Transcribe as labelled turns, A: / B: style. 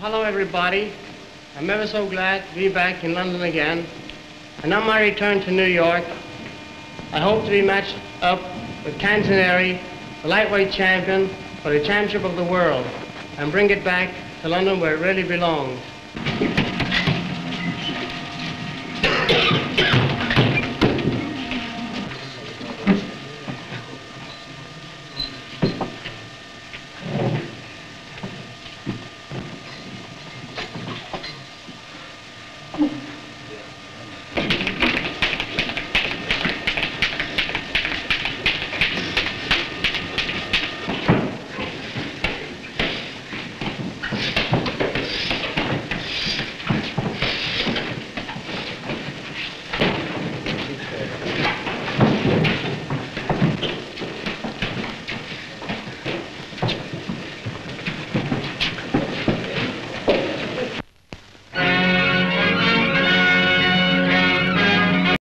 A: Hello, everybody. I'm ever so glad to be back in London again. And on my return to New York, I hope to be matched up with Canzoneri, the lightweight champion for the championship of the world, and bring it back to London where it really belongs.